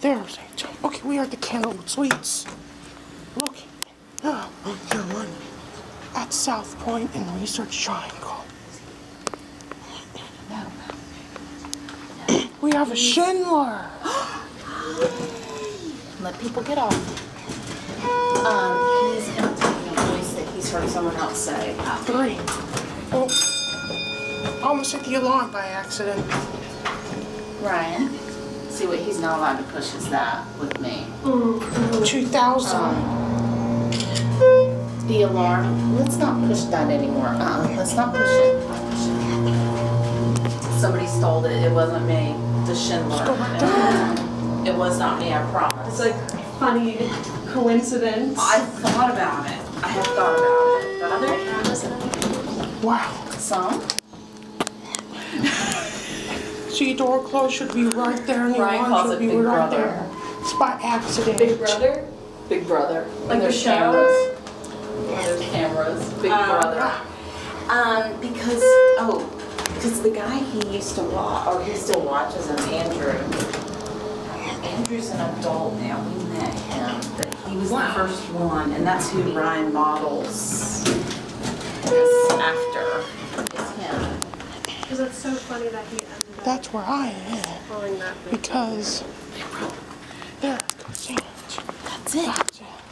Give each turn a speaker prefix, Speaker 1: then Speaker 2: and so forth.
Speaker 1: There's a jump. Okay, we are at the Candlewood Suites. Look. Oh. At South Point and Research Triangle. We have a Schindler.
Speaker 2: Let people get off. Um, he's imitating a voice that he's heard someone else say.
Speaker 1: Three. Oh, almost hit the alarm by accident.
Speaker 2: Ryan, see what he's not allowed to push is that with me. Mm-hmm.
Speaker 1: 2000.
Speaker 2: Um, the alarm, let's not push that anymore. Uh-uh, let's not push it. Not push it. Somebody stole it, it wasn't me, the Schindler.
Speaker 1: go.
Speaker 2: It was not me, I promise.
Speaker 3: It's a funny coincidence.
Speaker 2: I thought about it. I have thought about it. But are there cameras in it?
Speaker 1: Wow.
Speaker 2: Some?
Speaker 1: See, door closed should be right there and the
Speaker 2: Ryan
Speaker 1: alarm
Speaker 2: calls
Speaker 1: should
Speaker 2: it
Speaker 1: be
Speaker 2: Big
Speaker 1: right
Speaker 2: Brother.
Speaker 1: there. It's by accident.
Speaker 3: Big Brother?
Speaker 2: Big Brother.
Speaker 3: Like the
Speaker 2: There's
Speaker 3: show?
Speaker 2: cameras. There's cameras. Big
Speaker 3: Uh,
Speaker 2: Brother. Um, because, oh, because the guy he used to watch, or he still watches him, Andrew. Andrew's an adult now. We met him, but he was the first one, and that's who Ryan models
Speaker 3: Because it's so funny that he ended
Speaker 1: That's where I am.
Speaker 3: that.
Speaker 1: Because there goes it.
Speaker 2: That's it.
Speaker 1: That's it.